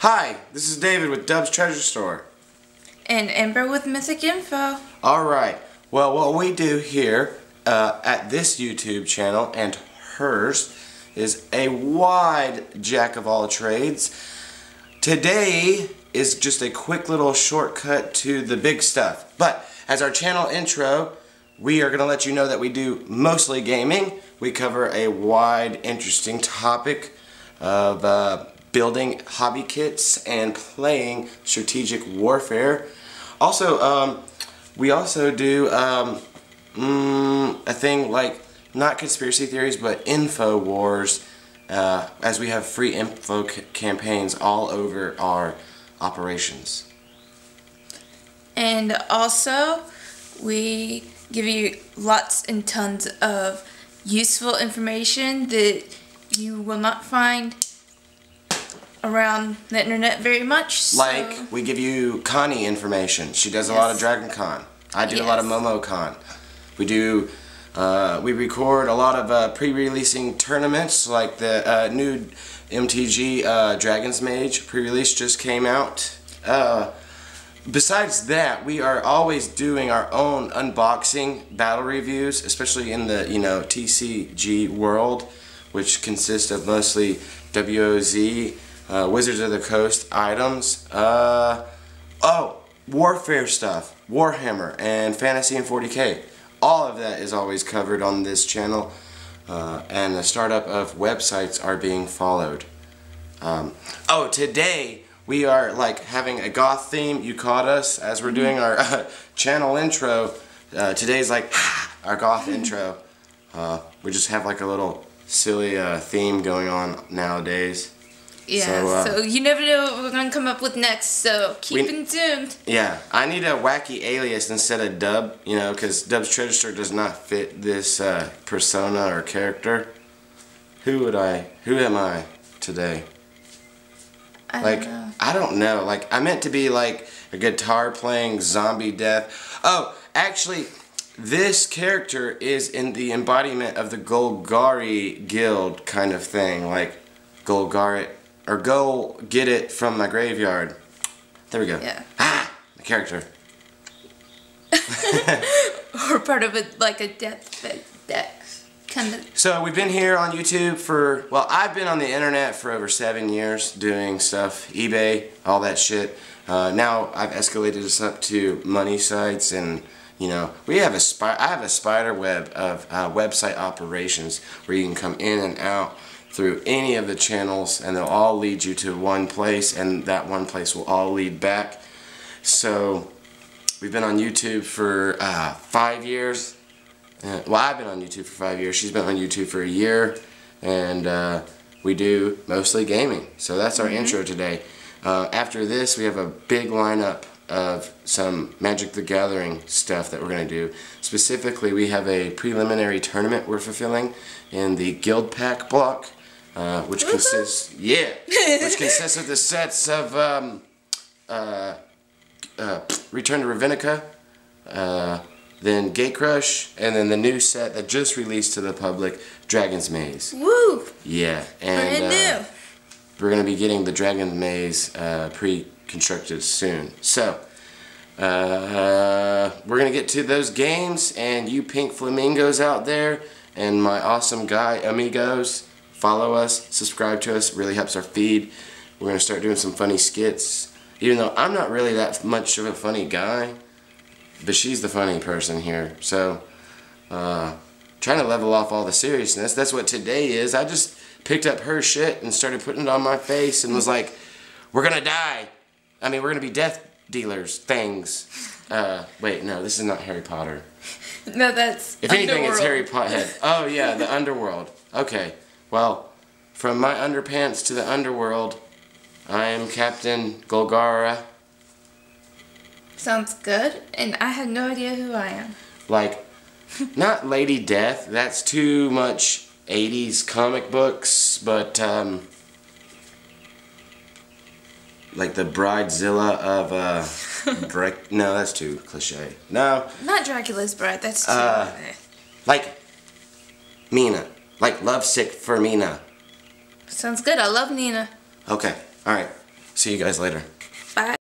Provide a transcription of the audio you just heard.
Hi, this is David with Dub's Treasure Store. And Amber with Mythic Info. Alright, well what we do here uh, at this YouTube channel and hers is a wide jack of all trades. Today is just a quick little shortcut to the big stuff. But as our channel intro, we are going to let you know that we do mostly gaming. We cover a wide, interesting topic of uh, building hobby kits and playing strategic warfare. Also, um, we also do um, mm, a thing like not conspiracy theories, but info wars, uh, as we have free info campaigns all over our operations. And also, we give you lots and tons of useful information that you will not find around the internet very much. So. Like, we give you Connie information. She does yes. a lot of Dragon Con. I do yes. a lot of Momo Con. We do, uh, we record a lot of uh, pre-releasing tournaments, like the uh, new MTG uh, Dragon's Maze pre-release just came out. Uh, besides that, we are always doing our own unboxing battle reviews, especially in the, you know, TCG world, which consists of mostly WOZ, uh, Wizards of the Coast items. Uh, oh, Warfare stuff, Warhammer, and Fantasy and 40k. All of that is always covered on this channel. Uh, and the startup of websites are being followed. Um, oh, today we are like having a goth theme. You caught us as we're doing our uh, channel intro. Uh, today's like our goth intro. Uh, we just have like a little silly uh, theme going on nowadays. Yeah, so, uh, so, you never know what we're gonna come up with next. So keep we, tuned. Yeah, I need a wacky alias instead of Dub. You know, because Dub's Treasure Store does not fit this uh, persona or character. Who would I? Who am I today? I like don't I don't know. Like I meant to be like a guitar playing zombie death. Oh, actually, this character is in the embodiment of the Golgari Guild kind of thing, like Golgarit or go get it from my graveyard. There we go. Yeah. Ah, the character. or part of it, like a death deck. Kind of. So we've been here on YouTube for, well, I've been on the internet for over seven years doing stuff, eBay, all that shit. Uh, now I've escalated this up to money sites and you know we have a spy I have a spider web of uh, website operations where you can come in and out through any of the channels and they'll all lead you to one place and that one place will all lead back. So we've been on YouTube for uh, five years. Uh, well, I've been on YouTube for five years. She's been on YouTube for a year and uh, we do mostly gaming. So that's our mm -hmm. intro today. Uh, after this, we have a big lineup of some Magic the Gathering stuff that we're going to do. Specifically, we have a preliminary tournament we're fulfilling in the Guild Pack block uh, which consists yeah, which consists of the sets of um, uh, uh, Return to Ravnica, uh, then Gatecrash, and then the new set that just released to the public, Dragon's Maze. Woo! Yeah, and uh, we're gonna be getting the Dragon's Maze uh, pre-constructed soon. So. Uh, we're gonna get to those games and you pink flamingos out there and my awesome guy amigos follow us, subscribe to us, really helps our feed. We're going to start doing some funny skits. Even though I'm not really that much of a funny guy, but she's the funny person here. So, uh, trying to level off all the seriousness. That's what today is. I just picked up her shit and started putting it on my face and was like, we're going to die. I mean, we're going to be death dealers, things. Uh, wait, no, this is not Harry Potter. No, that's If anything, underworld. it's Harry Potter. Oh, yeah, the underworld. Okay. Well, from my underpants to the underworld, I am Captain Golgara. Sounds good, and I have no idea who I am. Like, not Lady Death, that's too much 80s comic books, but, um, like the Bridezilla of, uh, Dra no, that's too cliche. No. Not Dracula's bride, that's too. Uh, like, Mina. Like lovesick for Mina. Sounds good. I love Nina. Okay. All right. See you guys later. Bye.